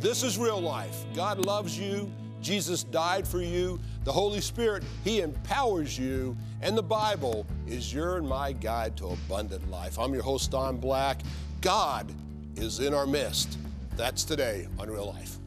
This is real life. God loves you. Jesus died for you. The Holy Spirit, He empowers you. And the Bible is your and my guide to abundant life. I'm your host, Don Black. God is in our midst. That's today on Real Life.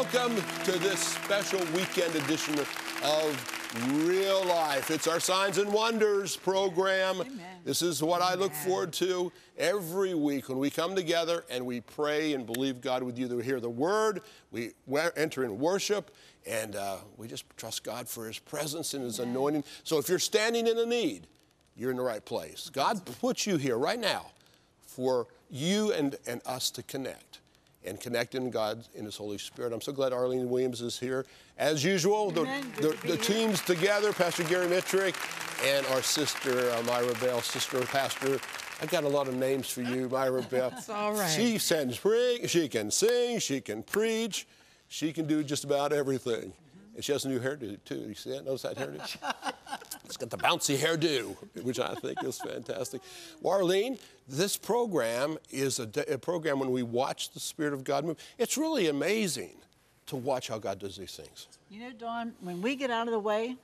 Welcome to this special weekend edition of Real Life. It's our Signs and Wonders program. Amen. This is what I look forward to every week when we come together and we pray and believe God with you to hear the word. We enter in worship and uh, we just trust God for His presence and His anointing. So if you're standing in a need, you're in the right place. God puts you here right now for you and, and us to connect and connect in God in His Holy Spirit. I'm so glad Arlene Williams is here. As usual, the, the, the team's together, Pastor Gary Mitrick and our sister uh, Myra Bell, sister pastor. I got a lot of names for you, Myra Bell. That's all right. She sing, she can sing, she can preach, she can do just about everything. And she has a new hairdo too. You see that? Notice that hairdo? It's got the bouncy hairdo, which I think is fantastic. Marlene, this program is a, a program when we watch the Spirit of God move. It's really amazing to watch how God does these things. You know, Don, when we get out of the way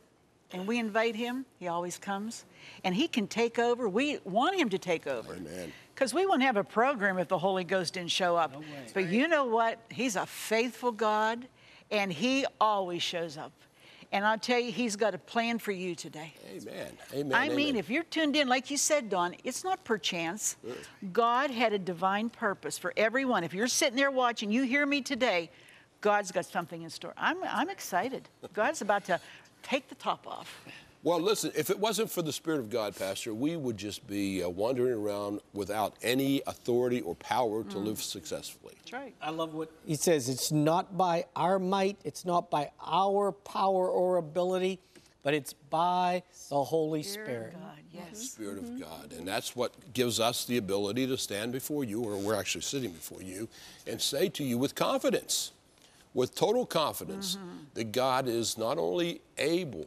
and we invite him, he always comes. And he can take over. We want him to take over. Amen. Because we wouldn't have a program if the Holy Ghost didn't show up. but you know what? He's a faithful God, and he always shows up. And I'll tell you, he's got a plan for you today. Amen. Amen. I mean, if you're tuned in, like you said, Don, it's not perchance. God had a divine purpose for everyone. If you're sitting there watching, you hear me today, God's got something in store. I'm, I'm excited. God's about to take the top off. Well, listen, if it wasn't for the Spirit of God, Pastor, we would just be uh, wandering around without any authority or power to live mm. successfully. That's right. I love what he says. It's not by our might, it's not by our power or ability, but it's by the Holy Spirit. God, yes. Mm-hmm. Spirit of God. And that's what gives us the ability to stand before you, or we're actually sitting before you, and say to you with confidence, with total confidence, mm-hmm. that God is not only able,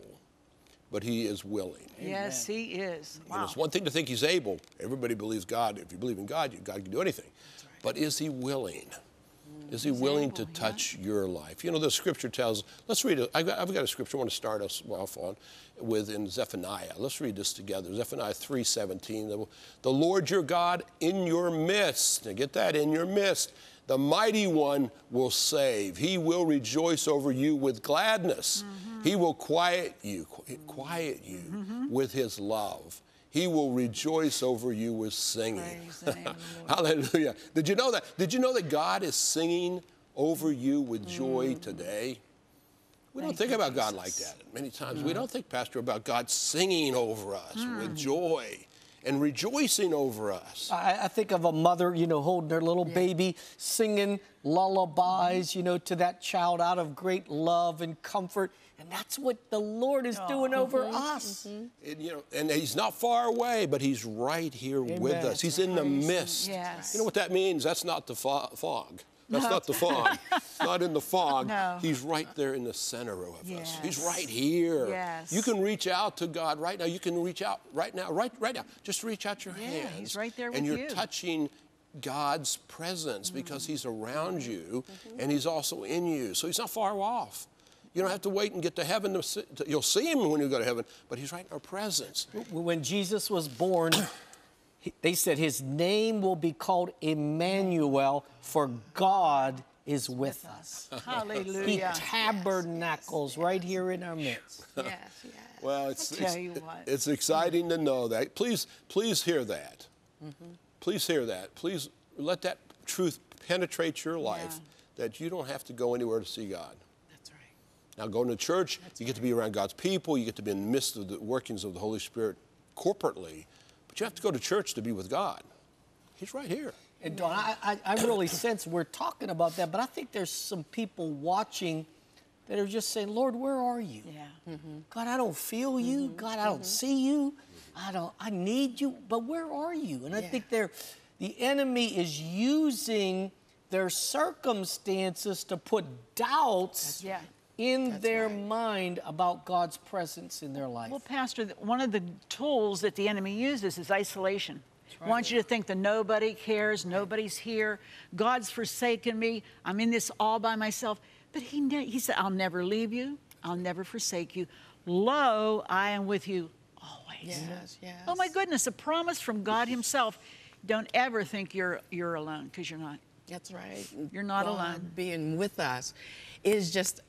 but He is willing. Yes, he is. You know, Wow. it's one thing to think He's able. Everybody believes God. If you believe in God, God can do anything. But is He willing? Mm. Is he willing to touch your life? You know, the scripture tells, let's read it. I've got, I've got a scripture I want to start us off on with in Zephaniah. Let's read this together. Zephaniah 3.17. The, the Lord your God in your midst, now get that, in your midst, the mighty one will save. He will rejoice over you with gladness. Mm-hmm. He will quiet you, qu- quiet you mm-hmm. with his love. He will rejoice over you with singing. Name of the Lord. Hallelujah. Did you know that? Did you know that God is singing over you with joy mm. today? We don't think about God like that. Many times we mm-hmm. don't think, Pastor, about God singing over us with mm. joy and rejoicing over us. I, I think of a mother, you know, holding her little baby, singing lullabies, you know, to that child out of great love and comfort. And that's what the Lord is oh, doing over mm-hmm, us. Mm-hmm. And, you know, and he's not far away, but he's right here with us. He's in the midst. Yes. You know what that means? That's not the fo- fog. That's not the fog. It's not in the fog. No. He's right there in the center of us. He's right here. Yes. You can reach out to God right now. You can reach out right now, right, right now. Just reach out your Yeah, hands. he's right there And with you're you. Mm. touching God's presence because he's around you and he's also in you. So he's not far off. You don't have to wait and get to heaven. To see, to- you'll see him when you go to heaven, but he's right in our presence. When Jesus was born, he- they said his name will be called Emmanuel, for God is with us. Hallelujah. He Hallelujah. tabernacles right here in our midst. yes, yes. Well, it's, tell it's, you what. it's exciting to know that. Please, please hear that. Mm-hmm. Please hear that. Please let that truth penetrate your life that you don't have to go anywhere to see God. That's right. Now, going to church, you get to be around God's people, you get to be in the midst of the workings of the Holy Spirit corporately, but you have to go to church to be with God. He's right here. And Don, I, I, I really sense we're talking about that, but I think there's some people watching that are just saying, Lord, where are you? Yeah. Mm-hmm. God, I don't feel you. Mm-hmm. God, I don't mm-hmm. see you. I don't. I need you. But where are you? And I think they're the enemy is using their circumstances to put doubts Yeah. In their mind about God's presence in their life. Well, Pastor, one of the tools that the enemy uses is isolation. Wants you to think that nobody cares, nobody's here, God's forsaken me, I'm in this all by myself. But he, ne- he said, I'll never leave you, I'll never forsake you. Lo, I am with you always. Yes, yes. Oh my goodness, a promise from God Himself. Don't ever think you're you're alone because you're not. That's right. You're not God alone. Being with us is just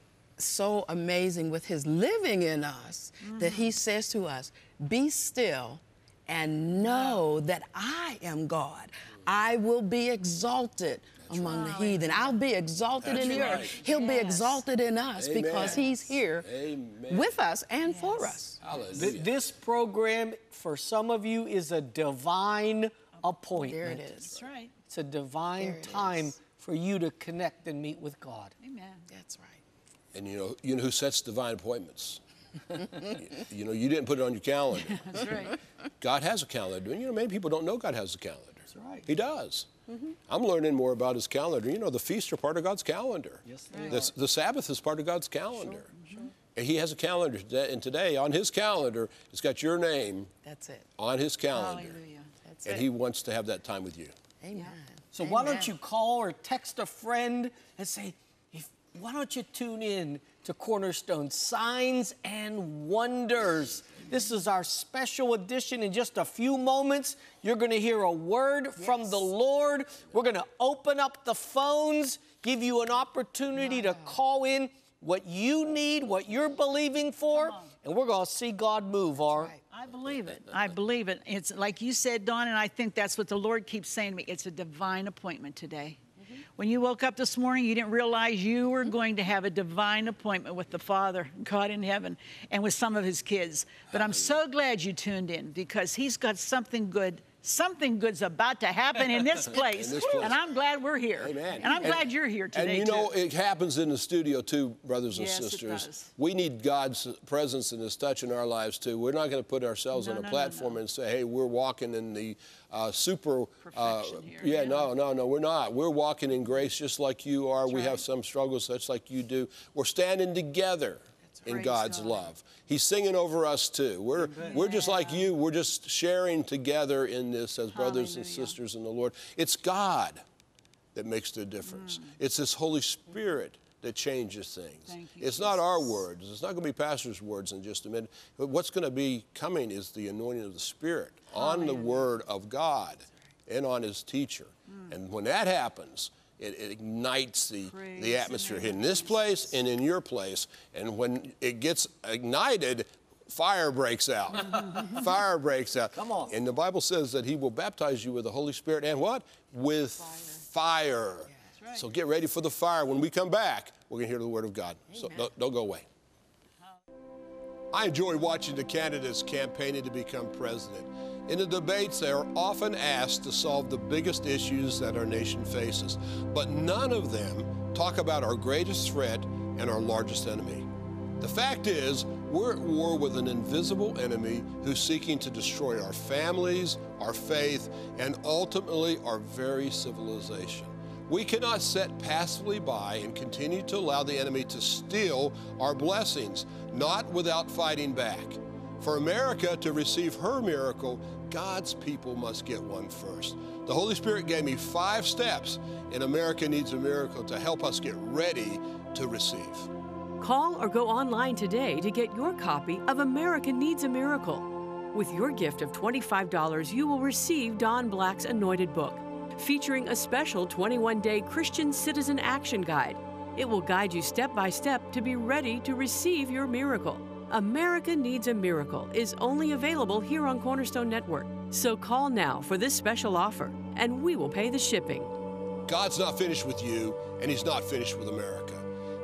so amazing with His living in us that Mm-hmm. He says to us, Be still and know that I am God. I will be exalted among the heathen. I'll be exalted That's in the right. earth. He'll be exalted in us because He's here Amen. with us and for us. Hallelujah. Th- this program, for some of you, is a divine appointment. There it is. That's right. It's a divine it time is. for you to connect and meet with God. Amen. That's right. And you know, you know who sets divine appointments? you know, you didn't put it on your calendar. That's right. God has a calendar. And you know, many people don't know God has a calendar. That's right. He does. Mm-hmm. I'm learning more about his calendar. You know, the feasts are part of God's calendar. Yes, they the, the Sabbath is part of God's calendar. Sure, And he has a calendar today, and today on his calendar, it's got your name That's it. on his calendar. Hallelujah. That's And it. he wants to have that time with you. Amen. So why don't you call or text a friend and say, if, why don't you tune in to Cornerstone Signs and Wonders? This is our special edition. In just a few moments, you're going to hear a word from the Lord. We're going to open up the phones, give you an opportunity to call in what you need, what you're believing for, and we're going to see God move, Our right. I believe it. I believe it. It's like you said, Don, and I think that's what the Lord keeps saying to me. It's a divine appointment today. When you woke up this morning, you didn't realize you were going to have a divine appointment with the Father, God in heaven, and with some of his kids. But I'm so glad you tuned in because he's got something good. Something good's about to happen in this place. this place. And I'm glad we're here. Amen. And I'm glad you're here today. And you know, too. it happens in the studio too, brothers and Yes, sisters. We need God's presence and His touch in our lives too. We're not going to put ourselves No, on a no, platform no. and say, "Hey, we're walking in the uh, super." Uh, yeah, yeah. no, no, no, we're not. We're walking in grace just like you are. we have some struggles, such like you do. We're standing together in Praise God's God. love. He's singing over us too. We're we're just like you. We're just sharing together in this as brothers and sisters in the Lord. It's God that makes the difference. Mm. It's this Holy Spirit that changes things. You, it's not our words. It's not going to be pastor's words in just a minute. But what's going to be coming is the anointing of the Spirit on the Word of God and on His teacher. Mm. And when that happens, it, it ignites the, Praise the the atmosphere name in this place and in your place. And when it gets ignited, fire breaks out. fire breaks out. Come on. And the Bible says that He will baptize you with the Holy Spirit and what? With fire. right. So get ready for the fire. When we come back, we're going to hear the Word of God. So don't, don't go away. I enjoy watching the candidates campaigning to become president. In the debates, they are often asked to solve the biggest issues that our nation faces, but none of them talk about our greatest threat and our largest enemy. The fact is, we're at war with an invisible enemy who's seeking to destroy our families, our faith, and ultimately our very civilization. We cannot sit passively by and continue to allow the enemy to steal our blessings, not without fighting back. For America to receive her miracle, God's people must get one first. The Holy Spirit gave me five steps, and America needs a miracle to help us get ready to receive. Call or go online today to get your copy of America Needs a Miracle. With your gift of $25, you will receive Don Black's Anointed Book, featuring a special 21 day Christian Citizen Action Guide. It will guide you step by step to be ready to receive your miracle. America Needs a Miracle is only available here on Cornerstone Network. So call now for this special offer, and we will pay the shipping. God's not finished with you, and He's not finished with America.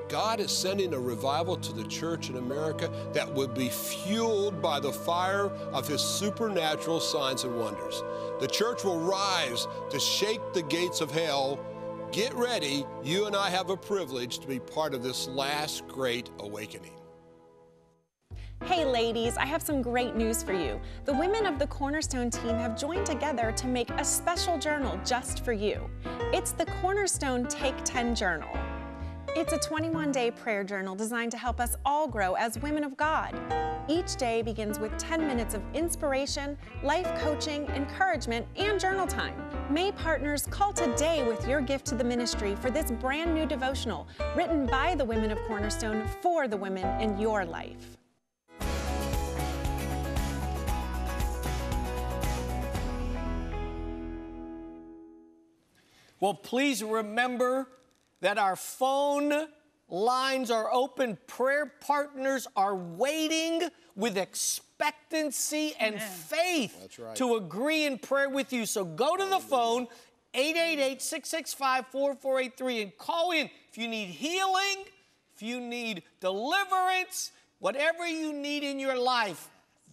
God is sending a revival to the church in America that would be fueled by the fire of His supernatural signs and wonders. The church will rise to shake the gates of hell. Get ready. You and I have a privilege to be part of this last great awakening. Hey, ladies, I have some great news for you. The women of the Cornerstone team have joined together to make a special journal just for you. It's the Cornerstone Take 10 Journal. It's a 21 day prayer journal designed to help us all grow as women of God. Each day begins with 10 minutes of inspiration, life coaching, encouragement, and journal time. May partners call today with your gift to the ministry for this brand new devotional written by the women of Cornerstone for the women in your life. Well, please remember that our phone lines are open. Prayer partners are waiting with expectancy and faith right. to agree in prayer with you. So go to the phone, 888 665 4483, and call in if you need healing, if you need deliverance, whatever you need in your life.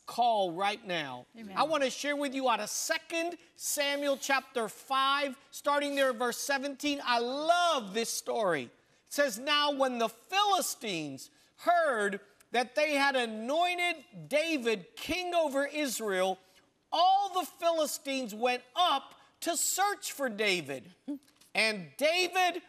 Call right now. I want to share with you out of 2 Samuel chapter 5, starting there at verse 17. I love this story. It says, Now when the Philistines heard that they had anointed David king over Israel, all the Philistines went up to search for David. And David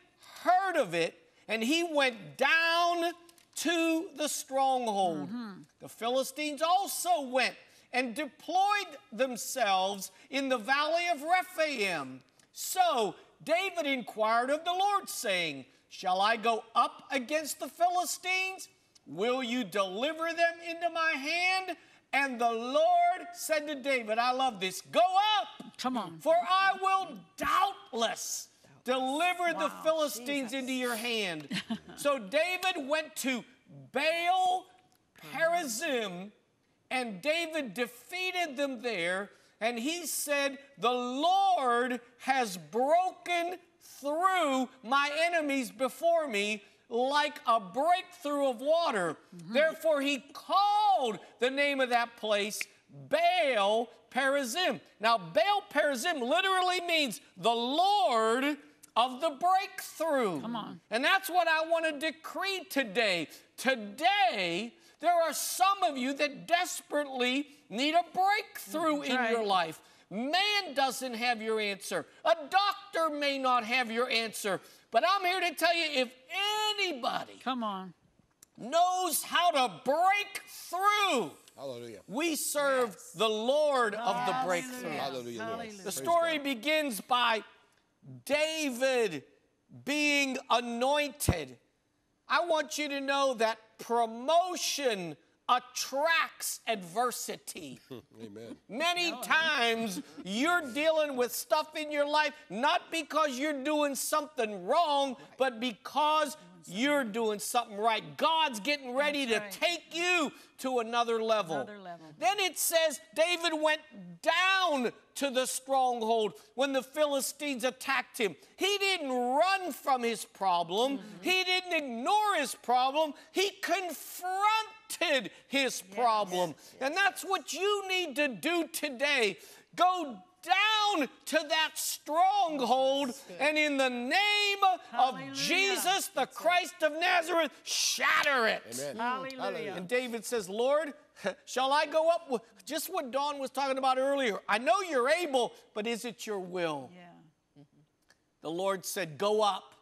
heard of it, and he went down to the stronghold. Mm-hmm. The Philistines also went and deployed themselves in the valley of Rephaim. So David inquired of the Lord, saying, Shall I go up against the Philistines? Will you deliver them into my hand? And the Lord said to David, I love this, go up. Come on. For I will doubtless deliver the Philistines into your hand. so David went to Baal Perazim, and David defeated them there. And he said, The Lord has broken through my enemies before me like a breakthrough of water. Mm-hmm. Therefore, he called the name of that place Baal Perazim. Now, Baal Perazim literally means the Lord of the breakthrough. Come on. And that's what I want to decree today. Today, there are some of you that desperately need a breakthrough in right. your life. Man doesn't have your answer. A doctor may not have your answer. But I'm here to tell you if anybody Come on. knows how to break through, Hallelujah. we serve the Lord of the breakthrough. Hallelujah, Hallelujah. The story begins by David being anointed. I want you to know that promotion attracts adversity. Amen. Many times you're dealing with stuff in your life not because you're doing something wrong, but because you're doing something right. God's getting ready That's to right. take you to another level. Another level. Then it says David went down to the stronghold when the Philistines attacked him. He didn't run from his problem, Mm-hmm. he didn't ignore his problem, he confronted his problem. And that's what you need to do today. Go down to that stronghold and in the name of Jesus, the Christ of Nazareth, shatter it. Amen. Hallelujah. And David says, Lord, shall I go up? Just what Don was talking about earlier. I know you're able, but is it your will? Yeah. Mm-hmm. The Lord said, Go up,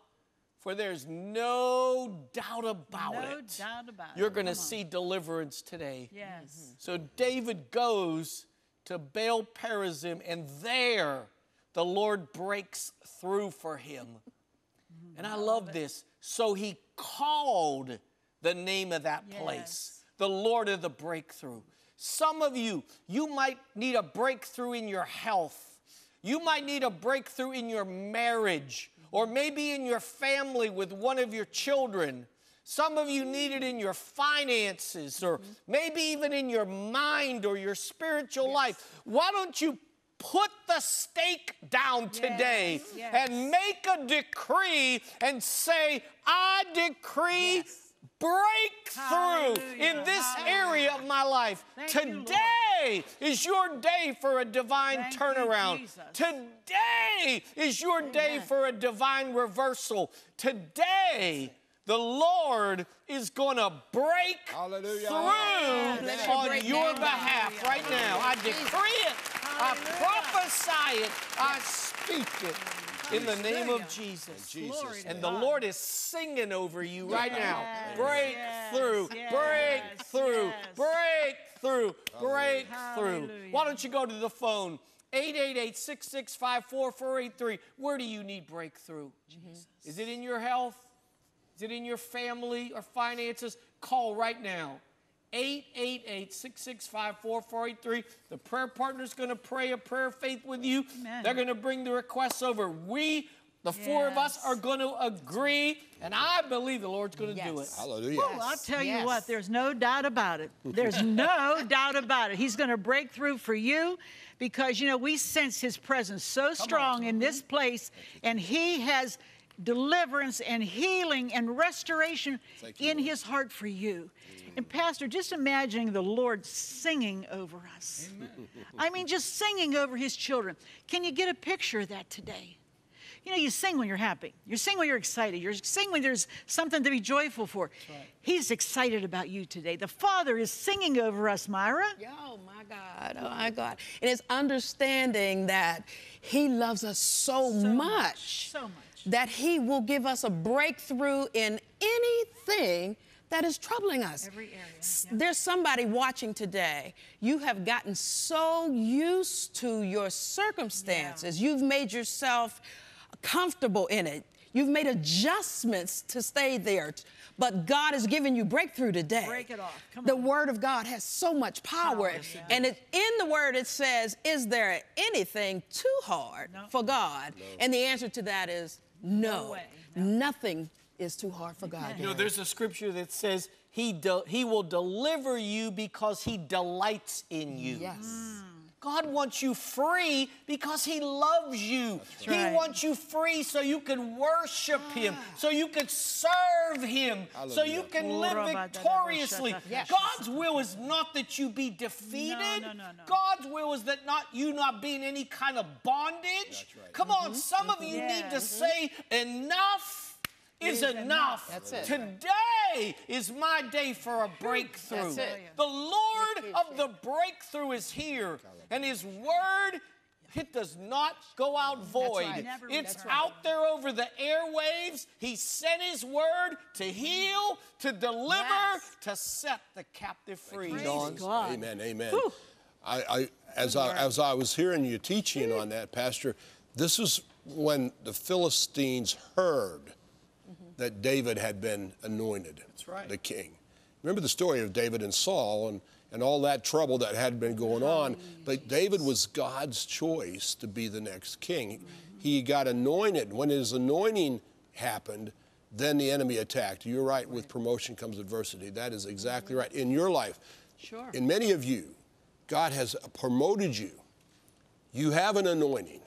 for there's no doubt about No it. doubt about it. You're going to Come on. see deliverance today. Yes. Mm-hmm. So David goes to Baal Perazim, and there the Lord breaks through for him. And I love this. So he called the name of that place, Yes. the Lord of the breakthrough. Some of you, you might need a breakthrough in your health. You might need a breakthrough in your marriage or maybe in your family with one of your children. Some of you need it in your finances or mm-hmm. maybe even in your mind or your spiritual life. Why don't you put the stake down today Yes, yes. and make a decree and say, I decree breakthrough in this Hallelujah. area of my life. Thank you, Today is your day for a divine Thank turnaround. Jesus. Today is your day for a divine reversal. Today, The Lord is going to break Hallelujah. through Bless on great your name, behalf right now. I decree it. I prophesy it. I speak it in the name of Jesus. Jesus' And the Lord is singing over you right now. Breakthrough, breakthrough, yes. breakthrough, breakthrough. Hallelujah. Why don't you go to the phone? 888 665 4483. Where do you need breakthrough? Is it in your health? Is it in your family or finances? Call right now. 888 665 4483. The prayer partner is going to pray a prayer of faith with you. Amen. They're going to bring the requests over. We, the four of us, are going to agree, and I believe the Lord's going to do it. Hallelujah. Well, I'll tell you what, there's no doubt about it. There's no doubt about it. He's going to break through for you because, you know, we sense his presence so strong in this place, and he has deliverance and healing and restoration in his heart for you. And, Pastor, just imagining the Lord singing over us. I mean, just singing over his children. Can you get a picture of that today? You know, you sing when you're happy. You sing when you're excited. You sing when there's something to be joyful for. He's excited about you today. The Father is singing over us, Myra. Oh my God, oh my God. And it's understanding that He loves us so, much, so much. That He will give us a breakthrough in anything that is troubling us. Every area, yeah. There's somebody watching today. You have gotten so used to your circumstances, you've made yourself comfortable in it. You've made adjustments to stay there. But God has given you breakthrough today. Break it off. Come the on. Word of God has so much power. Power, it and it, in the Word, it says, Is there anything too hard No. for God? And the answer to that is no. way, Nothing is too hard for God. You know, there's a scripture that says he, de- he will deliver you because he delights in you. Yes. Mm. God wants you free because He loves you. He right. wants you free so you can worship Him, so you can serve Him, so you can live victoriously. Yes. God's will is not that you be defeated. No, no, no. God's will is that not you not be in any kind of bondage. Come on, some of you need to Yes. say enough. Is Is enough. enough. That's it. Today is my day for a breakthrough. That's it. The Lord of the breakthrough is here, and His word. It does not go out void. right. It's returns. out there over the airwaves. He sent His word to heal, to deliver, Yes. to set the captive free. Praise God. Amen. Amen. I, I, as, I, as I was hearing you teaching on that, Pastor, this is when the Philistines heard that David had been anointed right. the king. Remember the story of David and Saul and, and all that trouble that had been going on. But David was God's choice to be the next king. He got anointed. When his anointing happened, then the enemy attacked. You're right, with promotion comes adversity. That is exactly right. In your life, Sure. in many of you, God has promoted you. You have an anointing.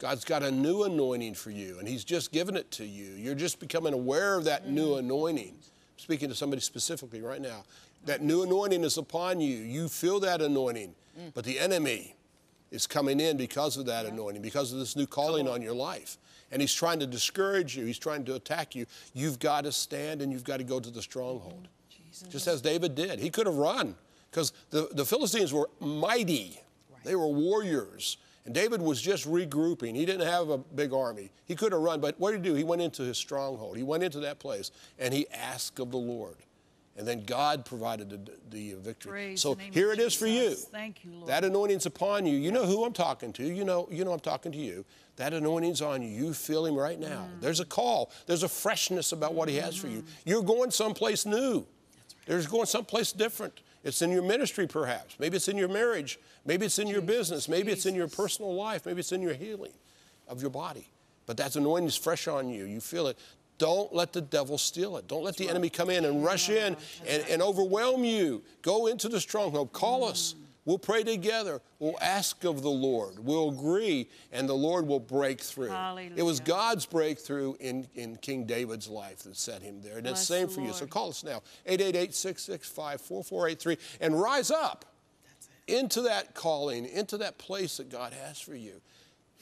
God's got a new anointing for you, and He's just given it to you. You're just becoming aware of that new anointing. I'm speaking to somebody specifically right now. That new anointing is upon you. You feel that anointing, but the enemy is coming in because of that anointing, because of this new calling on your life. And he's trying to discourage you, he's trying to attack you. You've got to stand and you've got to go to the stronghold. Just as David did. He could have run because the, the Philistines were mighty, they were warriors. And David was just regrouping. He didn't have a big army. He could have run, but what did he do? He went into his stronghold. He went into that place and he asked of the Lord. And then God provided the, the victory. Praise so the here it is for you. Thank you, Lord. That anointing's upon you. You know who I'm talking to. You know, you know I'm talking to you. That anointing's on you. You feel him right now. Mm. There's a call. There's a freshness about what he has for you. You're going someplace new. There's going someplace different. It's in your ministry, perhaps. Maybe it's in your marriage. Maybe it's in your business. Maybe it's in your personal life. Maybe it's in your healing of your body. But that anointing is fresh on you. You feel it. Don't let the devil steal it. Don't let the enemy come in and rush in and, and overwhelm you. Go into the stronghold. Call us. We'll pray together. We'll ask of the Lord. We'll agree, and the Lord will break through. It was God's breakthrough in, in King David's life that set him there. And it's the same the for you. So call us now, 888 665 4483, and rise up into that calling, into that place that God has for you.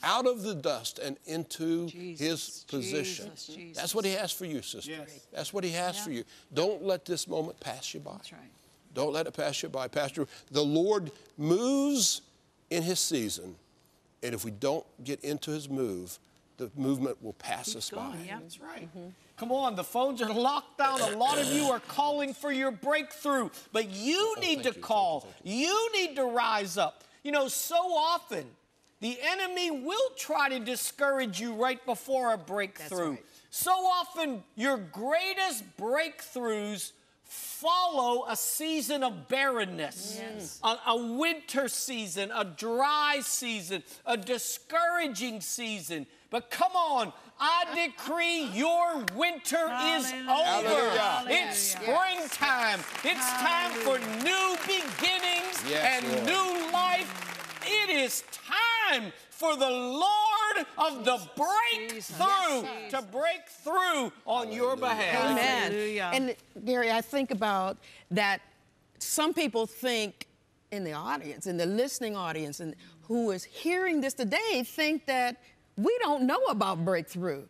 out of the dust and into Jesus, his position. Jesus, Jesus. That's what he has for you, sister. Yes. That's what he has for you. Don't let this moment pass you by. That's right. Don't let it pass you by. Pastor, the Lord moves in his season, and if we don't get into his move, the movement will pass us by. yeah. That's right. Come on, the phones are locked down. A lot of you are calling for your breakthrough, but you oh, need to you, thank call. you, You need to rise up. You know, so often the enemy will try to discourage you right before a breakthrough. right. So often your greatest breakthroughs follow a season of barrenness, a, a winter season, a dry season, a discouraging season. But come on, I decree your winter is over. Hallelujah. It's springtime. It's time for new beginnings Yes, and Lord. new life. It is time for the Lord of the breakthrough to break through on your behalf. Amen. Hallelujah. And Gary, I think about that. Some people think in the audience, in the listening audience, and who is hearing this today, think that we don't know about breakthrough.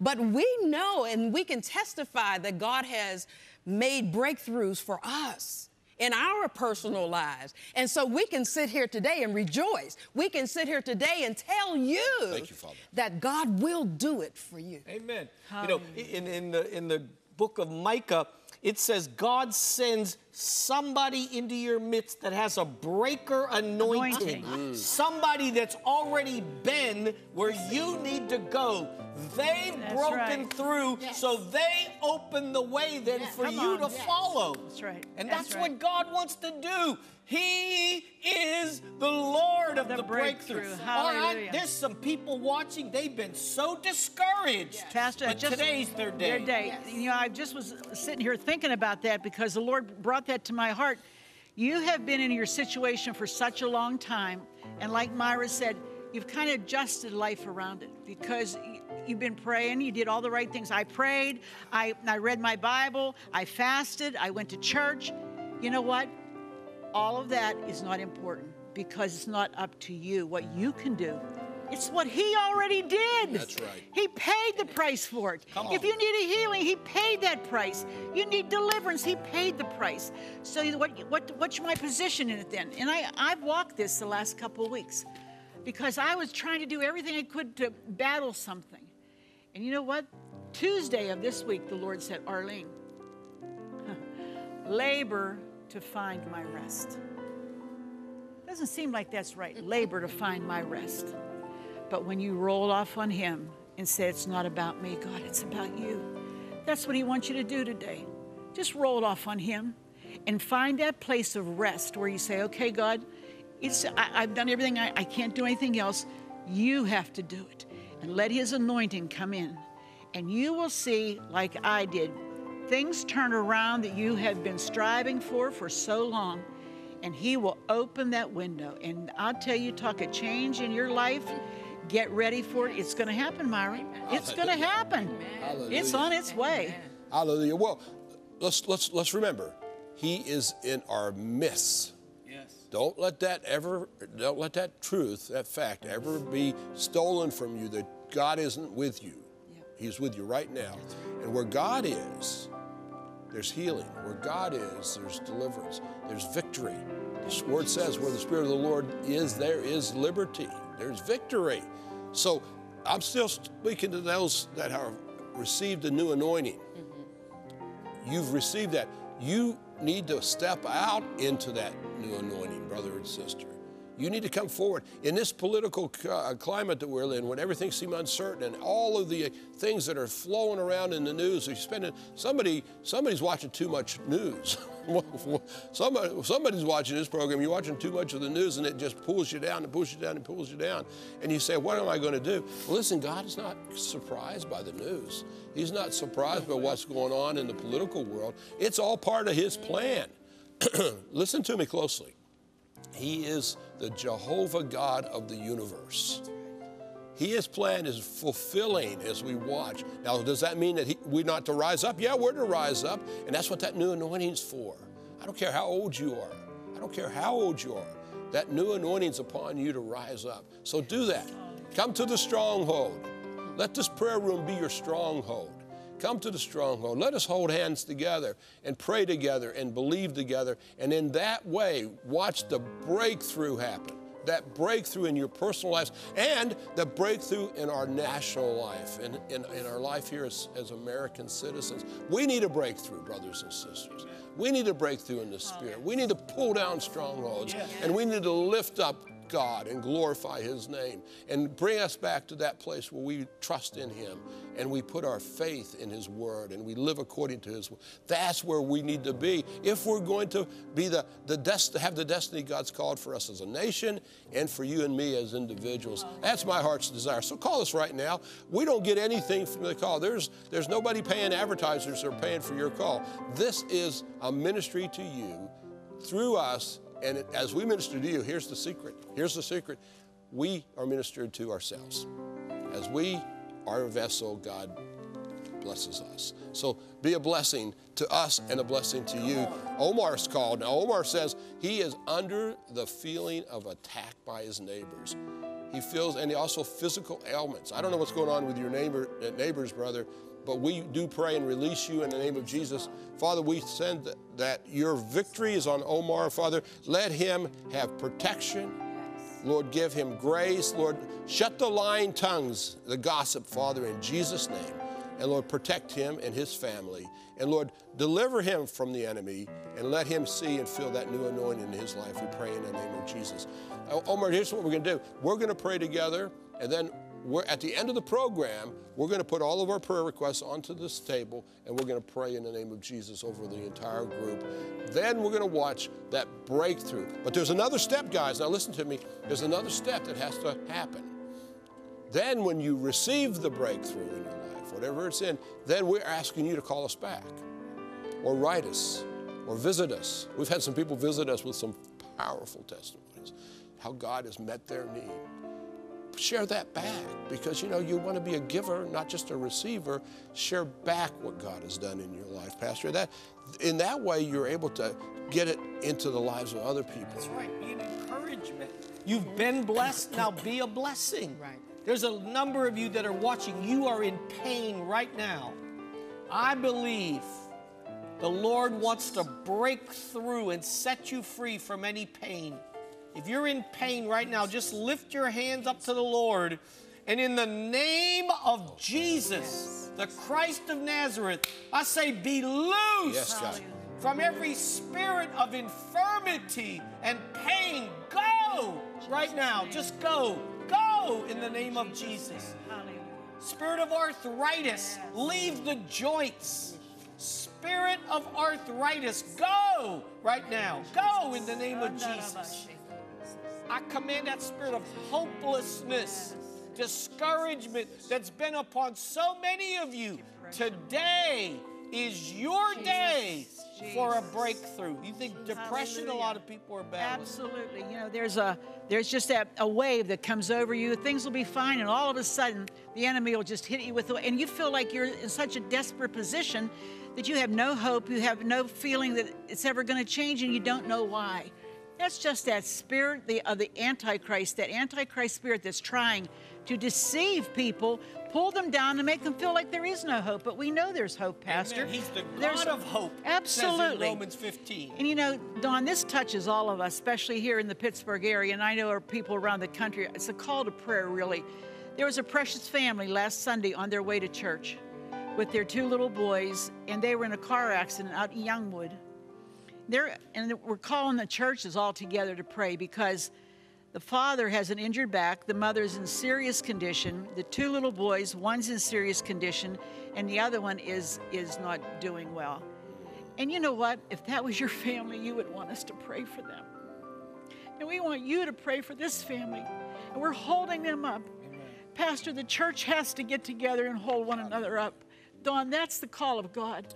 But we know and we can testify that God has made breakthroughs for us in our personal lives. And so we can sit here today and rejoice. We can sit here today and tell you, Thank you, Father. that God will do it for you. Amen. You know, in, in, the, in the book of Micah, it says God sends somebody into your midst that has a breaker anointing. Anointing. Mm. Somebody that's already been where you need to go. They've That's broken right. through, so they open the way then for Come you on. to Yes. follow. That's right. And That's that's, right. what God wants to do. He is the Lord of The the, breakthrough. breakthrough. All right, there's some people watching. They've been so discouraged. Pastor, but just, today's their day. Their day. You know, I just was sitting here thinking about that because the Lord brought that to my heart. You have been in your situation for such a long time, and like Myra said, you've kind of adjusted life around it because you've been praying. You did all the right things. I prayed. I, I read my Bible. I fasted. I went to church. You know what? all of that is not important because it's not up to you what you can do. It's what he already did. That's right. He paid the price for it. if you need a healing, he paid that price. You need deliverance, he paid the price. So what, what, what's my position in it then? And I, I've walked this the last couple of weeks because I was trying to do everything I could to battle something. And you know what? Tuesday of this week, the Lord said, Arlene, labor to find my rest. Doesn't seem like that's right. Labor to find my rest. But when you roll off on Him and say, It's not about me, God, it's about you, that's what He wants you to do today. Just roll off on Him and find that place of rest where you say, Okay, God, it's, I, I've done everything, I, I can't do anything else. You have to do it. And let His anointing come in. And you will see, like I did, things turn around that you have been striving for for so long and he will open that window and i'll tell you talk a change in your life get ready for it it's going to happen myra it's going to happen it's on its way Hallelujah. Well, let's let's let's remember, He is in our midst. Yes. Don't let that ever, don't let that truth, that fact, ever be stolen from you that God isn't with you. He's with you right now. And where God is, there's healing. Where God is, there's deliverance. There's victory. This word says, where the Spirit of the Lord is, there is liberty. There's victory. So I'm still speaking to those that have received the new anointing mm-hmm. you've received that. You need to step out into that new anointing, brother and sister. You need to come forward. In this political uh, climate that we're in, when everything seems uncertain and all of the things that are flowing around in the news, you're spending, somebody, somebody's watching too much news. Somebody, somebody's watching this program, you're watching too much of the news, and it just pulls you down and pulls you down and pulls you down. And you say, What am I going to do? Well, listen, God is not surprised by the news, He's not surprised by what's going on in the political world. It's all part of His plan. listen to me closely. He is the Jehovah God of the universe. He His plan is fulfilling as we watch. Now, does that mean that he, we're not to rise up? Yeah, we're to rise up, and that's what that new anointing's for. I don't care how old you are. I don't care how old you are. That new anointing's upon you to rise up. So do that. Come to the stronghold. Let this prayer room be your stronghold. Come to the stronghold. Let us hold hands together and pray together and believe together. And in that way, watch the breakthrough happen. That breakthrough in your personal lives and the breakthrough in our national life, in, in, in our life here as, as American citizens. We need a breakthrough, brothers and sisters. We need a breakthrough in the spirit. We need to pull down strongholds and we need to lift up God and glorify His name and bring us back to that place where we trust in Him and we put our faith in His Word and we live according to His Word. That's where we need to be if we're going to be the, the dest- have the destiny God's called for us as a nation and for you and me as individuals. That's my heart's desire. So call us right now. We don't get anything from the call. There's, there's nobody paying advertisers or paying for your call. This is a ministry to you through us and it, as we minister to you, here's the secret. Here's the secret. We are ministered to ourselves. As we are a vessel, God blesses us. So be a blessing to us and a blessing to you. Omar's called. Now, Omar says he is under the feeling of attack by his neighbors. He feels, and he also physical ailments. I don't know what's going on with your neighbor, neighbors, brother, but we do pray and release you in the name of Jesus. Father, we send that, your victory is on Omar, Father. Let him have protection. Lord, give him grace. Lord, shut the lying tongues, the gossip, Father, in Jesus' name. And Lord, protect him and his family. And Lord, deliver him from the enemy and let him see and feel that new anointing in his life. We pray in the name of Jesus. Omar, here's what we're going to do we're going to pray together, and then we're, at the end of the program, we're going to put all of our prayer requests onto this table and we're going to pray in the name of Jesus over the entire group. Then we're going to watch that breakthrough. But there's another step, guys. Now, listen to me. There's another step that has to happen. Then, when you receive the breakthrough in your life, whatever it's in, then we're asking you to call us back or write us or visit us. We've had some people visit us with some powerful testimonies, how God has met their need share that back because you know you want to be a giver not just a receiver share back what god has done in your life pastor that in that way you're able to get it into the lives of other people That's right. Be an encouragement. You've been blessed, now be a blessing. Right. There's a number of you that are watching. You are in pain right now. I believe the Lord wants to break through and set you free from any pain. If you're in pain right now, just lift your hands up to the Lord. And in the name of Jesus, the Christ of Nazareth, I say, be loose Yes, from every spirit of infirmity and pain. Go right now. Just go. Go in the name of Jesus. Spirit of arthritis, leave the joints. Spirit of arthritis, go right now. Go in the name of Jesus. I command that spirit of hopelessness, discouragement that's been upon so many of you. Today is your day for a breakthrough. You think depression, a lot of people are battling. Absolutely. You know, there's a there's just that a wave that comes over you. Things will be fine, and all of a sudden, the enemy will just hit you with, the, and you feel like you're in such a desperate position that you have no hope. You have no feeling that it's ever going to change, and you don't know why. That's just that spirit the, of the Antichrist, that Antichrist spirit that's trying to deceive people, pull them down, and make them feel like there is no hope. But we know there's hope, Pastor. Amen. He's the God There's- of hope. it says in Absolutely. Romans 15. And you know, Don, this touches all of us, especially here in the Pittsburgh area, and I know our people around the country. It's a call to prayer, really. There was a precious family last Sunday on their way to church with their two little boys, and they were in a car accident out in Youngwood. They're, and we're calling the churches all together to pray because the father has an injured back, the mother's in serious condition, the two little boys, one's in serious condition, and the other one is is not doing well. And you know what? If that was your family, you would want us to pray for them. And we want you to pray for this family. And we're holding them up. Pastor, the church has to get together and hold one another up. Don, that's the call of God.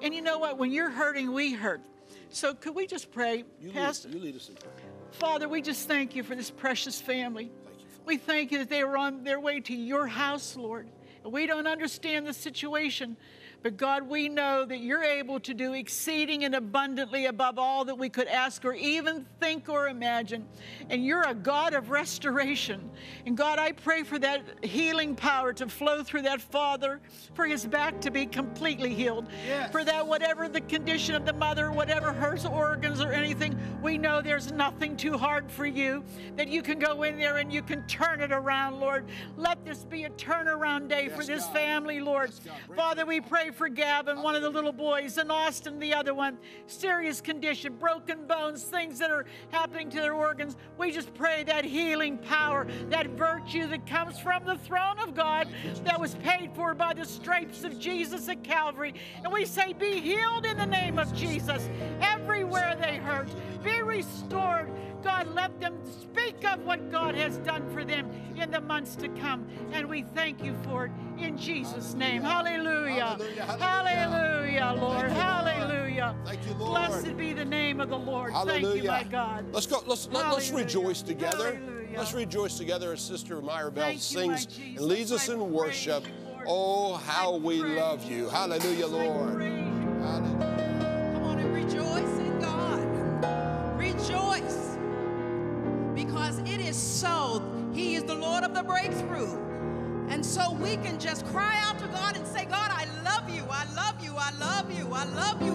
And you know what? When you're hurting, we hurt. So could we just pray? you, Pastor, lead, you lead us in prayer Father, we just thank you for this precious family. We thank you that they were on their way to your house, Lord. And we don't understand the situation, But God, we know that you're able to do exceeding and abundantly above all that we could ask or even think or imagine. And you're a God of restoration. And God, I pray for that healing power to flow through that father, for his back to be completely healed. For that, whatever the condition of the mother, whatever her organs or anything, we know there's nothing too hard for you, that you can go in there and you can turn it around, Lord. Let this be a turnaround day for this God. family, Lord. Yes, Father, we pray for Gavin, one of the little boys, and Austin, the other one. Serious condition, broken bones, things that are happening to their organs. We just pray that healing power, that virtue that comes from the throne of God that was paid for by the stripes of Jesus at Calvary. And we say, Be healed in the name of Jesus. Everywhere they hurt, be restored. God, let them speak of what God has done for them in the months to come. And we thank you for it in Jesus' name. Hallelujah. Hallelujah, hallelujah. Hallelujah, Lord. You. Hallelujah. Thank you, Lord. Blessed be the name of the Lord. Hallelujah. Thank you, my God. Let's go. Let's let, let's rejoice together. Hallelujah. Let's rejoice together as Sister Myra Bell Thank you, sings Jesus. and leads us I in worship. you, Oh, how I we love you. Hallelujah, Lord. Hallelujah. Come on and rejoice Because it is so. He is the Lord of the breakthrough. And so we can just cry out to God and say, God, I love you. I love you. I love you. I love you,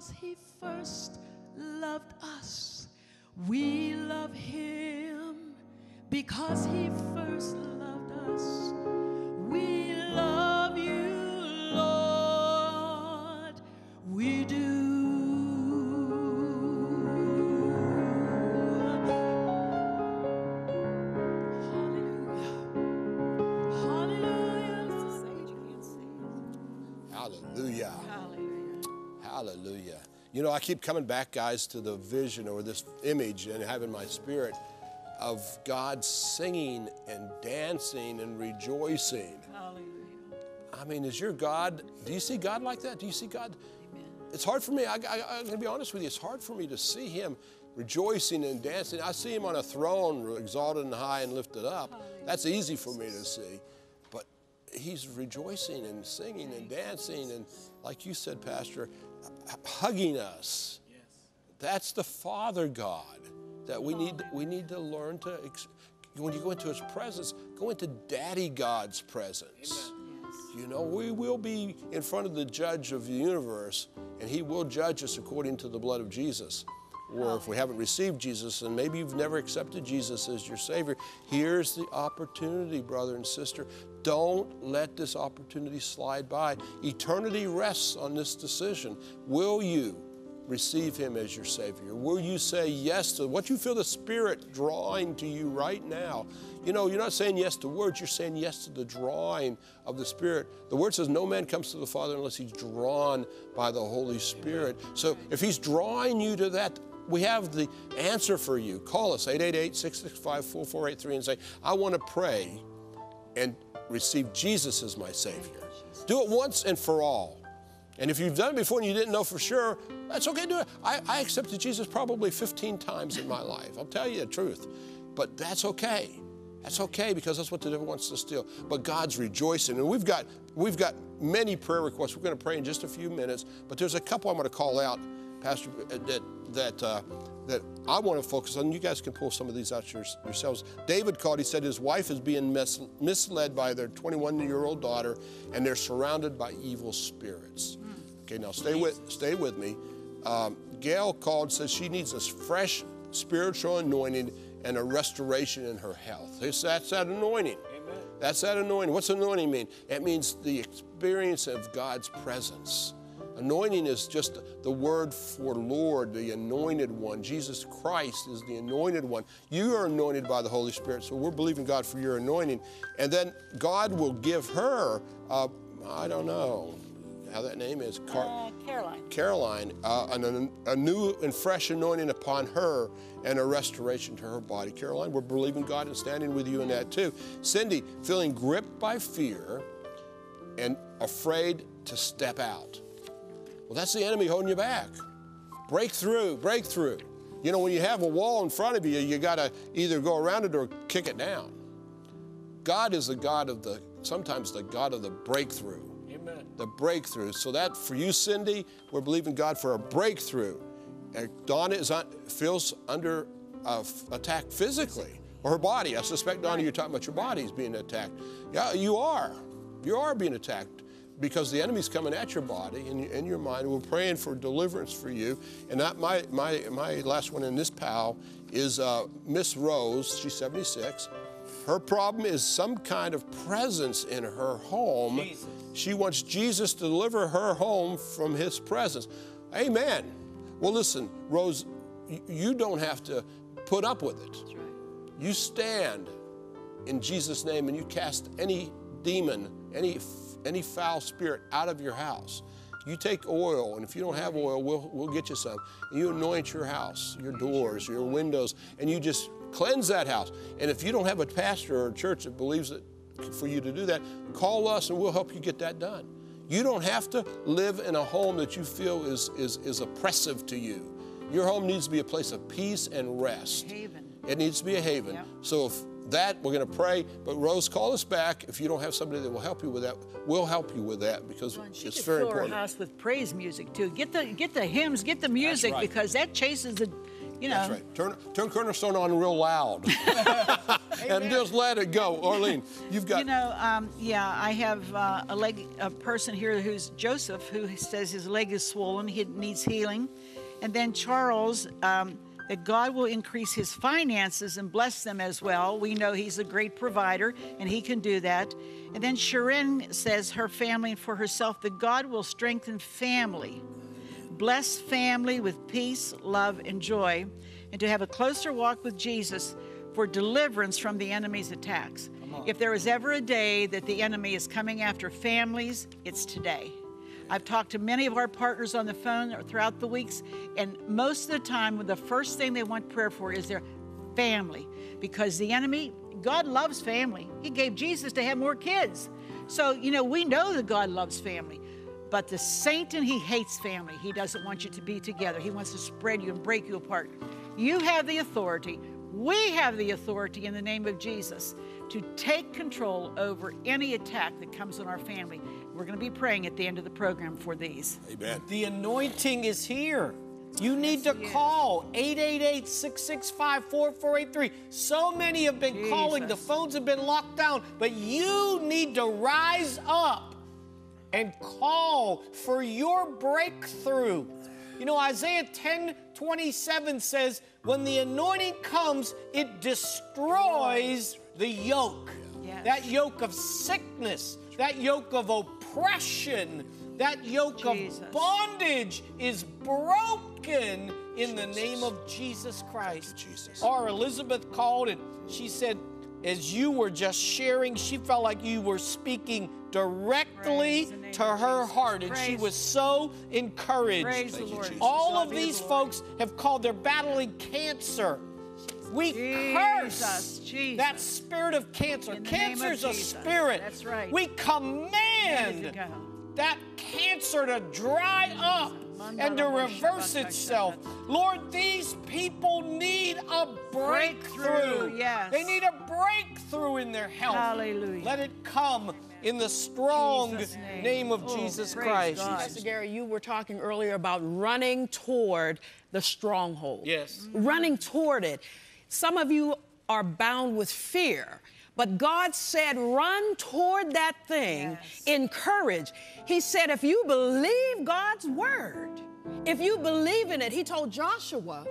because he first loved us. We love him because he You know, I keep coming back, guys, to the vision or this image and having my spirit of God singing and dancing and rejoicing. Hallelujah. I mean, is your God, do you see God like that? Do you see God? It's hard for me. I, I, I'm going to be honest with you. It's hard for me to see Him rejoicing and dancing. I see Him on a throne, exalted and high and lifted up. That's easy for me to see. But He's rejoicing and singing and dancing and, like you said, Pastor, hugging us. That's the Father God that we need. Oh. We need to learn to. Ex- when you go into His presence, go into Daddy God's presence. You know, we will be in front of the Judge of the universe, and He will judge us according to the blood of Jesus. Or if we haven't received Jesus, and maybe you've never accepted Jesus as your Savior, here's the opportunity, brother and sister. Don't let this opportunity slide by. Eternity rests on this decision. Will you receive him as your Savior? Will you say yes to what you feel the Spirit drawing to you right now? You know, you're not saying yes to words, you're saying yes to the drawing of the Spirit. The Word says, No man comes to the Father unless he's drawn by the Holy Spirit. So if he's drawing you to that, we have the answer for you. Call us 888 665 4483 and say, I want to pray and receive Jesus as my Savior. Do it once and for all. And if you've done it before and you didn't know for sure, that's okay, do it. I, I accepted Jesus probably 15 times in my life. I'll tell you the truth. But that's okay. That's okay because that's what the devil wants to steal. But God's rejoicing. And we've got we've got many prayer requests. We're going to pray in just a few minutes. But there's a couple I'm going to call out, Pastor, that that uh, that I want to focus on. You guys can pull some of these out your, yourselves. David called. He said his wife is being mis- misled by their 21-year-old daughter, and they're surrounded by evil spirits. Okay, now stay with stay with me. Um, Gail called. Says she needs a fresh spiritual anointing and a restoration in her health. It's, that's that anointing. That's that anointing. What's anointing mean? It means the experience of God's presence. Anointing is just the word for Lord, the anointed one. Jesus Christ is the anointed one. You are anointed by the Holy Spirit, so we're believing God for your anointing. And then God will give her, uh, I don't know how that name is, Car- Uh, Caroline. Caroline, uh, an, a new and fresh anointing upon her and a restoration to her body. Caroline, we're believing God and standing with you in that too. Cindy, feeling gripped by fear and afraid to step out. Well, that's the enemy holding you back. Break through, break through. You know, when you have a wall in front of you, you got to either go around it or kick it down. God is the God of the, sometimes the God of the breakthrough Amen. the breakthrough. So that for you, Cindy, we're believing God for a breakthrough. And Donna is on, feels under uh, attack physically, or her body. I suspect, Donna, you're talking about your body's being attacked. Yeah, you are. You are being attacked because the enemy's coming at your body and, and your mind. We're praying for deliverance for you. And that, my, my, my last one in this pal is uh, Miss Rose. She's 76. Her problem is some kind of presence in her home. Jesus. She wants Jesus to deliver her home from his presence. Amen. Well, listen, Rose, you don't have to put up with it. That's right. You stand in Jesus' name and you cast any demon, any, any foul spirit out of your house. You take oil, and if you don't have oil, we'll, we'll get you some. And you anoint your house, your doors, your windows, and you just cleanse that house. And if you don't have a pastor or a church that believes that for you to do that, call us and we'll help you get that done. You don't have to live in a home that you feel is, is, is oppressive to you. Your home needs to be a place of peace and rest. Haven. It needs to be a haven. Yep. So if that, we're going to pray. But Rose, call us back if you don't have somebody that will help you with that. We'll help you with that because She it's very fill important. her house with praise music too. Get the get the hymns, get the music right. because that chases the, you know. That's right. Turn, turn Cornerstone on real loud and just let it go. Arlene, you've got. You know, um, yeah, I have uh, a leg, a person here who's Joseph, who says his leg is swollen, he needs healing, and then Charles, um, that God will increase his finances and bless them as well. We know he's a great provider, and he can do that. And then Sharon says her family and for herself that God will strengthen family, bless family with peace, love, and joy, and to have a closer walk with Jesus for deliverance from the enemy's attacks. If there is ever a day that the enemy is coming after families, it's today. I've talked to many of our partners on the phone throughout the weeks, and most of the time, the first thing they want prayer for is their family because the enemy, God loves family. He gave Jesus to have more kids. So, you know, we know that God loves family. But the Satan, he hates family. He doesn't want you to be together. He wants to spread you and break you apart. You have the authority. We have the authority in the name of Jesus to take control over any attack that comes on our family. We're going to be praying at the end of the program for these. Amen. The anointing is here. You need to call 888 665 4483. So many have been calling, the phones have been locked down, but you need to rise up and call for your breakthrough. You know, Isaiah 10 27 says, When the anointing comes, it destroys the yoke. Yes. That yoke of sickness, that yoke of oppression, that yoke Jesus. of bondage is broken in the name of Jesus Christ. Jesus. Our Elizabeth called and she said, as you were just sharing, she felt like you were speaking directly Praise to her Jesus. heart, and she was so encouraged. Praise the Lord. All of these folks have called they're battling cancer. We Jesus, curse Jesus. that spirit of cancer. Cancer the name of Cancer's a spirit. That's right. We command that cancer to dry up and to reverse itself. Lord, these people need a breakthrough. Breakthrough, yes. They need a breakthrough in their health. Hallelujah. Let it come in the strong name. name. of Oh, Jesus Christ. God. Pastor Gary, you were talking earlier about running toward the stronghold. Yes. Running toward it. Some of you are bound with fear, but God said, run toward that thing Yes. in courage. He said, if you believe God's word, if you believe in it, He told Joshua,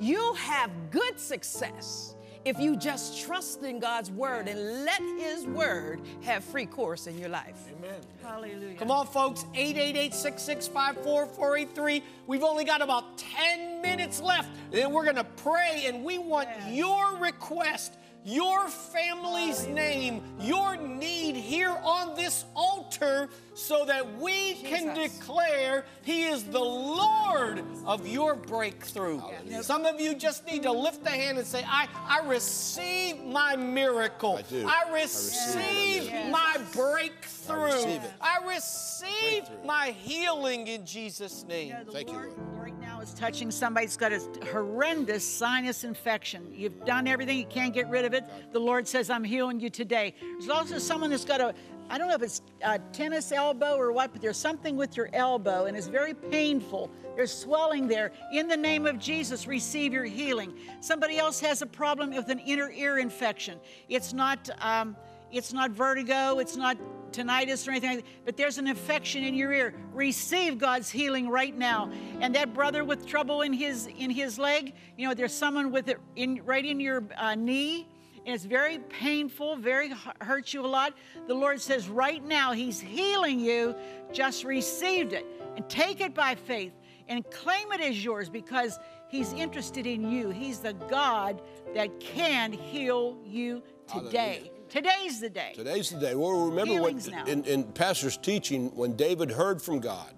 you'll have good success if you just trust in God's word and let His word have free course in your life. Amen. Hallelujah. Come on, folks, 888 665 4483. We've only got about 10 minutes left. Then we're going to pray, and we want your request, your family's name, your need here on this altar so that we can declare He is the Lord of your breakthrough. Some of you just need to lift the hand and say, I, I receive my miracle. I do. I I receive receive my breakthrough. I receive it. I receive Breakthrough. my healing in Jesus' name. Yeah, the Thank you, Lord, Lord. right now is touching somebody that's got a horrendous sinus infection. You've done everything, you can't get rid of it. The Lord says, I'm healing you today. There's also someone that's got a, I don't know if it's a tennis elbow or what, but there's something with your elbow and it's very painful. There's swelling there. In the name of Jesus, receive your healing. Somebody else has a problem with an inner ear infection. It's not, um, it's not vertigo, it's not tinnitus or anything but there's an infection in your ear. Receive God's healing right now. And that brother with trouble in his in his leg, you know, there's someone with it in right in your uh, knee. And it's very painful, very hu- hurts you a lot. The Lord says right now He's healing you. Just received it and take it by faith and claim it as yours because He's interested in you. He's the God that can heal you today. Today's the day. Today's the day. Well, remember Healings now. in, in Pastor's teaching, when David heard from God.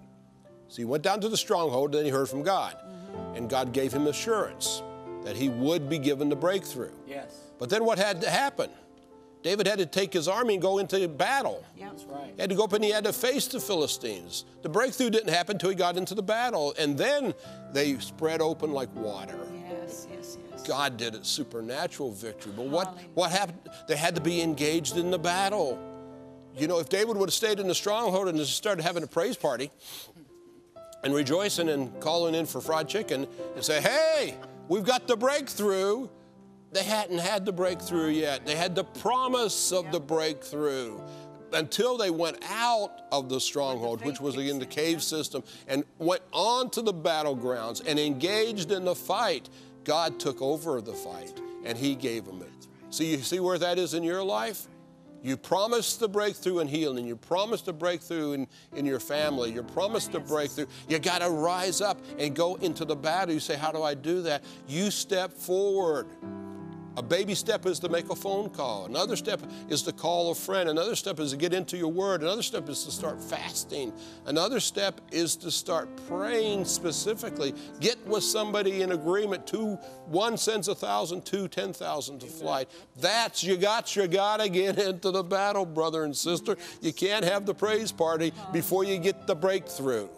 So he went down to the stronghold, and then he heard from God. Mm-hmm. And God gave him assurance that he would be given the breakthrough. Yes. But then what had to happen? David had to take his army and go into battle. Yeah. That's right. He had to go up and he had to face the Philistines. The breakthrough didn't happen until he got into the battle. And then they spread open like water. Yes, yes, yes. God did it, supernatural victory. But what, what happened? They had to be engaged in the battle. You know, if David would have stayed in the stronghold and just started having a praise party and rejoicing and calling in for fried chicken and say, hey, we've got the breakthrough, they hadn't had the breakthrough yet. They had the promise of the breakthrough until they went out of the stronghold, which was in the cave system, and went on to the battlegrounds and engaged in the fight. God took over the fight and He gave them it. So you see where that is in your life? You promised the breakthrough and healing. You promised a breakthrough in, in your family. You promised a breakthrough. You got to rise up and go into the battle. You say, How do I do that? You step forward A baby step is to make a phone call. Another step is to call a friend. Another step is to get into your word. Another step is to start fasting. Another step is to start praying specifically. Get with somebody in agreement. Two, one sends a thousand, two, ten thousand to flight. That's you got, you got to get into the battle, brother and sister. You can't have the praise party before you get the breakthrough.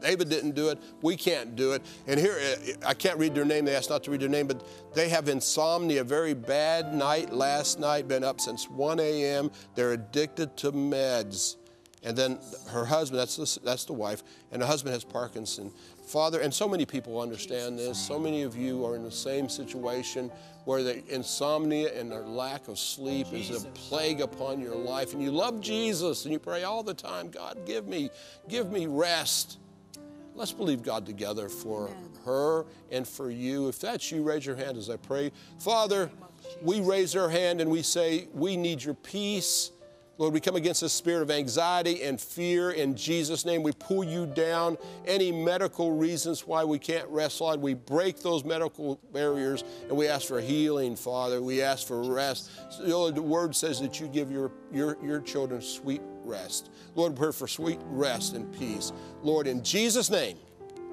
David didn't do it. We can't do it. And here, uh, I can't read their name. They asked not to read their name, but they have insomnia, very bad night last night, been up since 1 a.m. They're addicted to meds. And then her husband, that's the, that's the wife, and the husband has Parkinson. Father, and so many people understand this. So many of you are in the same situation where the insomnia and the lack of sleep is a plague upon your life. And you love Jesus and you pray all the time, God, give me, give me rest. Let's believe God together for her and for you. If that's you, raise your hand as I pray. Father, we raise our hand and we say, We need your peace. Lord, we come against the spirit of anxiety and fear in Jesus' name. We pull you down. Any medical reasons why we can't rest, Lord, we break those medical barriers and we ask for healing, Father. We ask for rest. Lord, the word says that you give your, your, your children sweet rest. Lord, we pray for sweet rest and peace. Lord, in Jesus' name,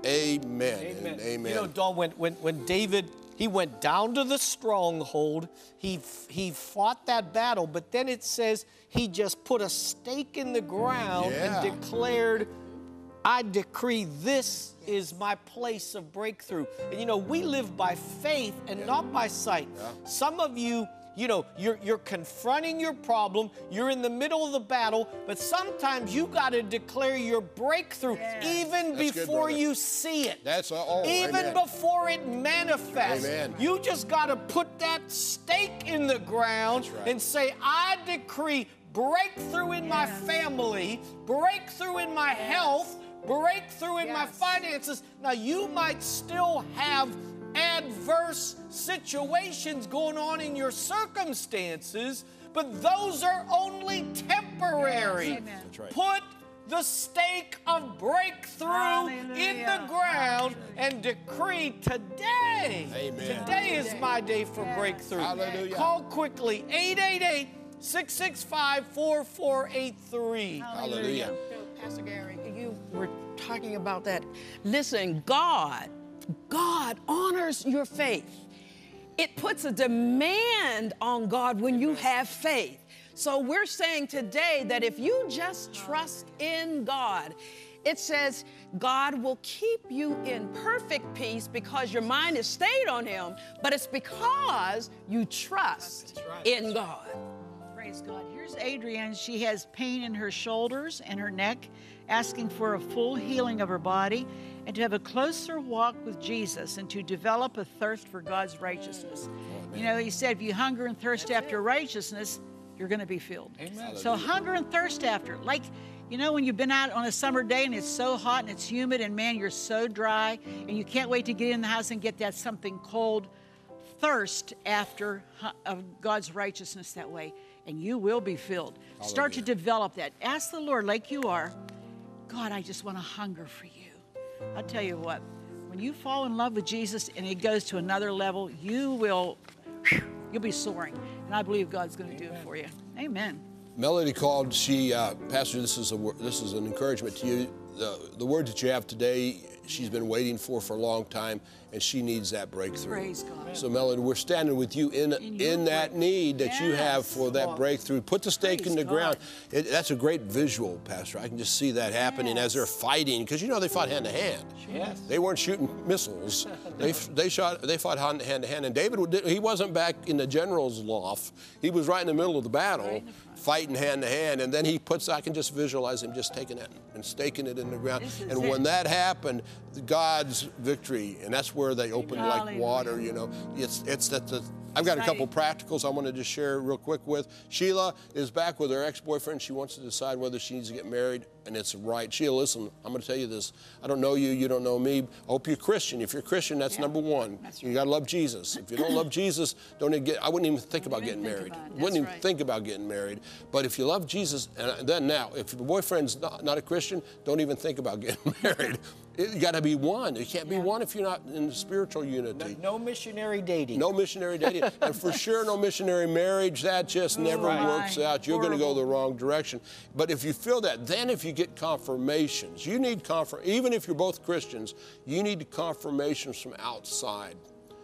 amen. and amen. You know, Don, when, when, when David, he went down to the stronghold, he, he fought that battle, but then it says he just put a stake in the ground Yeah. and declared, I decree this is my place of breakthrough. And you know, we live by faith and not by sight. Some of you, you know, you're, you're confronting your problem, you're in the middle of the battle, but sometimes you got to declare your breakthrough even That's before brother. you see it. That's all. Even amen. before it manifests, Amen. you just got to put that stake in the ground right. and say, I decree breakthrough in my family, breakthrough in my health, breakthrough in my finances. Now, you might still have adverse situations going on in your circumstances, but those are only temporary. Yes, amen. That's right. Put the stake of breakthrough in the Hallelujah. ground and decree today. Amen. Today is my day for breakthrough. Hallelujah. Call quickly 888 665 4483. Hallelujah. Pastor Gary, you were talking about that. Listen, God, God honors your faith. It puts a demand on God when you have faith. So we're saying today that if you just trust in God, it says God will keep you in perfect peace because your mind is stayed on Him, but it's because you trust in God. Praise God. Here's Adrienne. She has pain in her shoulders and her neck, asking for a full healing of her body and to have a closer walk with Jesus and to develop a thirst for God's righteousness. you know, he said, if you hunger and thirst after righteousness, you're going to be filled. Amen. So hunger and thirst after. Like, you know, when you've been out on a summer day and it's so hot and it's humid and man, you're so dry and you can't wait to get in the house and get that something cold thirst after of God's righteousness that way, and you will be filled. Start to develop that. Ask the Lord, like you are, God, I just want to hunger for you. I'll tell you what, when you fall in love with Jesus and it goes to another level, you will, you'll be soaring. And I believe God's going to do it for you. Amen. Melody called. She, uh, Pastor, this is a this is an encouragement to you. The, the word that you have today, she's been waiting for for a long time, and she needs that breakthrough. Praise God. So, Melody, we're standing with you in In in, that break- need that you have for that breakthrough. Put the stake in Praise the ground. It, that's a great visual, Pastor. I can just see that happening as they're fighting because you know they fought hand to hand. Yes. They weren't shooting missiles. they they shot they fought hand hand to hand. And David he wasn't back in the general's loft. He was right in the middle of the battle, fighting hand to hand. And then he puts I can just visualize him just taking it and staking it in the ground. And when it. that happened, God's victory, and that's where they opened like water. You know, it's it's that the. I've got a couple practicals I want to just share real quick with. Sheila is back with her ex-boyfriend. She wants to decide whether she needs to get married, and it's right. Sheila, listen, I'm going to tell you this. I don't know you, you don't know me. I hope you're Christian. If you're Christian, that's number one. you got to love Jesus. If you don't love Jesus, don't even get. I wouldn't even think about getting think married. about. Wouldn't That's even think about getting married. But if you love Jesus, and then now, if your boyfriend's not, not a Christian, don't even think about getting married. It, you got to be one. You can't be one if you're not in spiritual unity. No missionary dating. No missionary dating, and for sure, no missionary marriage. That just mm, never Right. works out. You're going to go the wrong direction. But if you feel that, then if you get confirmations, you need confirm. Even if you're both Christians, you need confirmations from outside.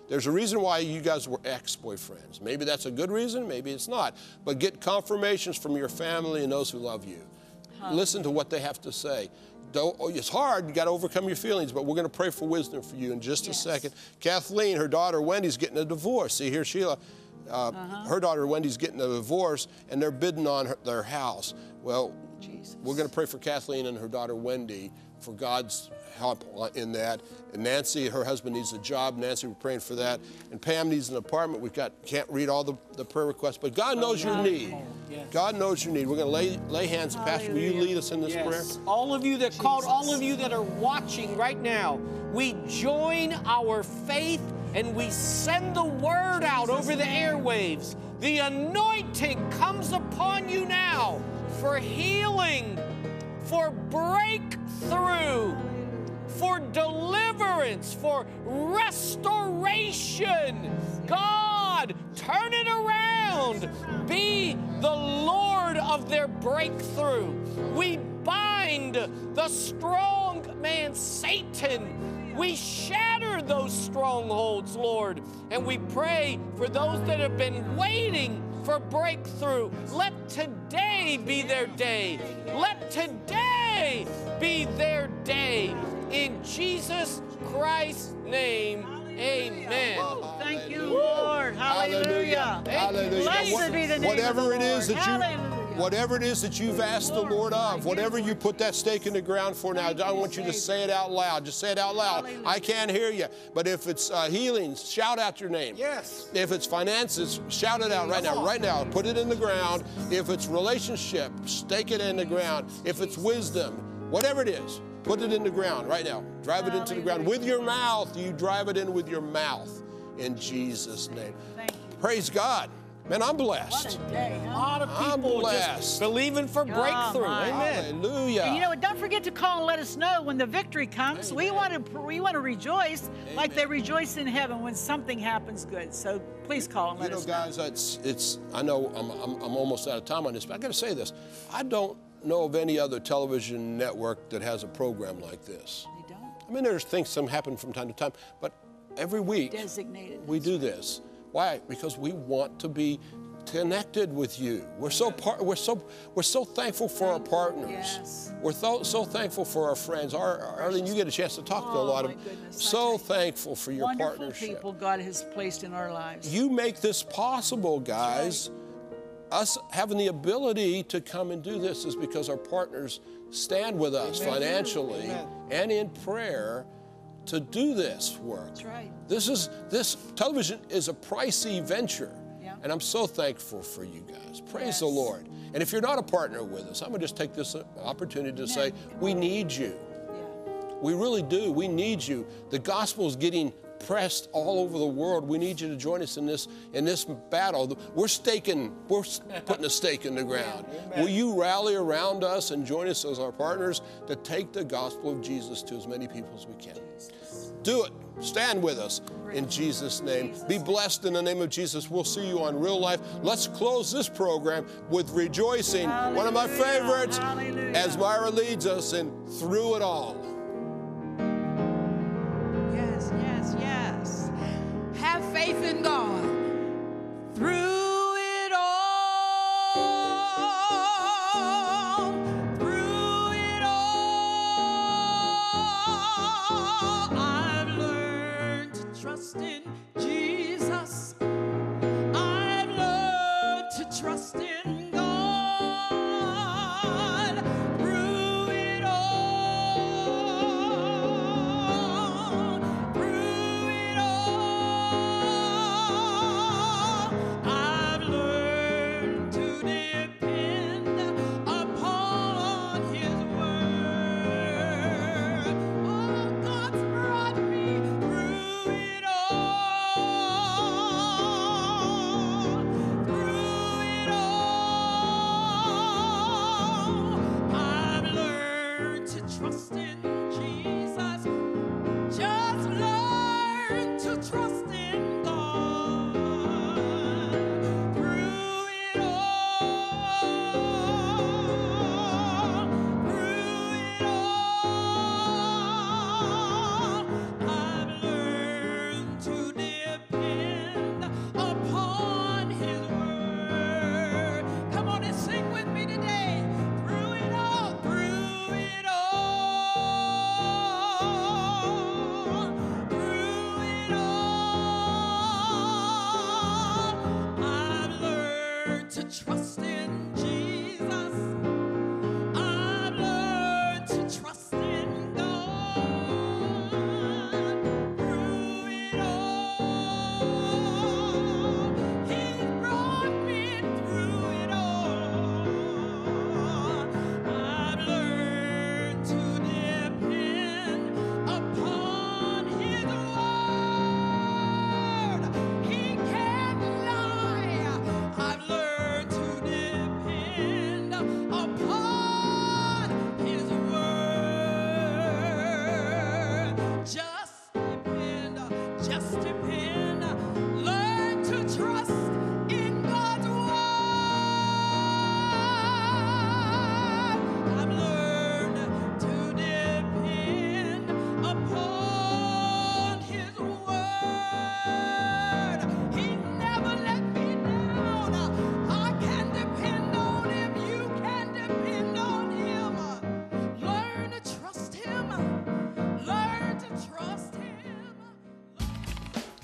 There's a reason why you guys were ex-boyfriends. Maybe that's a good reason. Maybe it's not. But get confirmations from your family and those who love you. Listen to what they have to say. Oh, it's hard. You got to overcome your feelings, but we're going to pray for wisdom for you in just a second. Kathleen, her daughter Wendy's getting a divorce. See here, Sheila. Uh, Uh-huh. Her daughter Wendy's getting a divorce, and they're bidding on her, their house. Well, we're going to pray for Kathleen and her daughter Wendy for God's help uh, in that. And Nancy, her husband needs a job. Nancy, we're praying for that. And Pam needs an apartment. We've got can't read all the, the prayer requests, but God knows your need. God knows your need. We're going to lay lay hands. Pastor, will you lead us in this prayer? Yes. All of you that called, all of you that are watching right now, we join our faith and we send the word out over the airwaves. The anointing comes upon you now for healing, for breakthrough, for deliverance, for restoration. God, turn it around. Be the Lord of their breakthrough. We bind the strong man, Satan. We shatter those strongholds, Lord. And we pray for those that have been waiting for breakthrough. Let today be their day. Let today be their day. In Jesus Christ's name, amen. Thank you, Lord. Hallelujah. Hallelujah. Blessed be the name whatever of the it is that you Hallelujah. Whatever it is that you've asked the Lord of, whatever you put that stake in the ground for now, I want you to say it out loud. Just say it out loud. I can't hear you. But if it's uh, healing, shout out your name. Yes. If it's finances, shout it out right now. Right now, put it in the ground. If it's relationship, stake it in the ground. If it's wisdom, whatever it is, put it in the ground right now. Drive it into the ground with your mouth. You drive it in with your mouth in Jesus' name. Thank you. Praise God. Man, I'm blessed. Day, A huh? lot of I'm people blessed. just believing for breakthrough. my. Amen. Hallelujah. And you know what? Don't forget to call and let us know when the victory comes. We want to we want to rejoice like they rejoice in heaven when something happens good. So please call and You let know, us know. guys, it's, it's I know I'm, I'm, I'm almost out of time on this, but I got to say this. I don't know of any other television network that has a program like this. They don't. I mean, there's things some happen from time to time, but every week Designated. we do this. Why? Because we want to be connected with you. We're so par- we're so we're so thankful for our partners. Yes. We're tho- so thankful for our friends. Our, Arlene, you get a chance to talk to a Oh, lot of. I so thankful for your Wonderful partnership. people God has placed in our lives. You make this possible, guys. Us having the ability to come and do this is because our partners stand with us financially and in prayer to do this work. That's right. This is this television is a pricey venture. Yeah. And I'm so thankful for you guys. Praise the Lord. And if you're not a partner with us, I'm going to just take this uh, opportunity to say, we need you. Yeah. We really do. We need you. The gospel is getting pressed all over the world. We need you to join us in this in this battle. We're staking, we're putting a stake in the ground. Will you rally around us and join us as our partners to take the gospel of Jesus to as many people as we can? Do it. Stand with us in Jesus' name. Be blessed in the name of Jesus. We'll see you on real life. Let's close this program with rejoicing. One of my favorites Hallelujah. as Myra leads us in through it all. In God.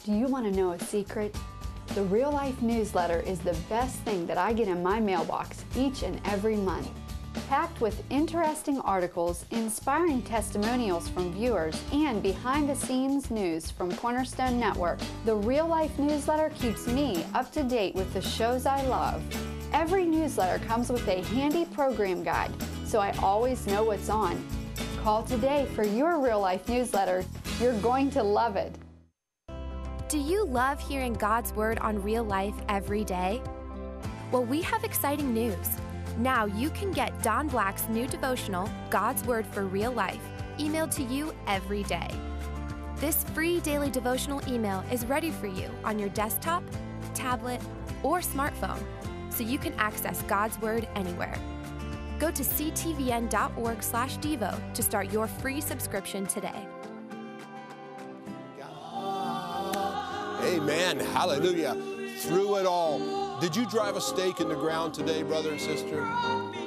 Do you want to know a secret? The Real Life newsletter is the best thing that I get in my mailbox each and every month. Packed with interesting articles, inspiring testimonials from viewers, and behind the scenes news from Cornerstone Network, the Real Life newsletter keeps me up to date with the shows I love. Every newsletter comes with a handy program guide, so I always know what's on. Call today for your Real Life newsletter. You're going to love it. Do you love hearing God's Word on real life every day? Well, we have exciting news. Now you can get Don Black's new devotional, God's Word for Real Life, emailed to you every day. This free daily devotional email is ready for you on your desktop, tablet, or smartphone, so you can access God's Word anywhere. Go to ctvn.org/devo to start your free subscription today. Amen. Hallelujah. Through it all. Did you drive a stake in the ground today, brother and sister?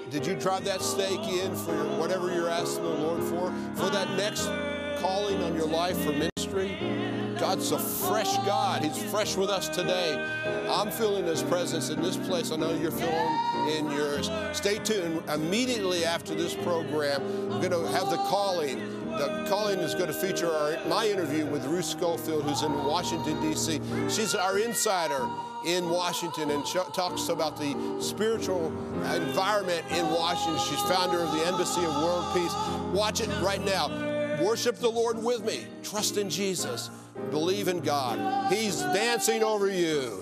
Did you drive that stake in for your, whatever you're asking the Lord for? For that next calling on your life for ministry? God's a fresh God. He's fresh with us today. I'm feeling His presence in this place. I know you're feeling in yours. Stay tuned. Immediately after this program, we're going to have the calling. The calling is going to feature our, my interview with Ruth Schofield, who's in Washington, D.C. She's our insider in Washington and talks about the spiritual environment in Washington. She's founder of the Embassy of World Peace. Watch it right now. Worship the Lord with me. Trust in Jesus. Believe in God. He's dancing over you.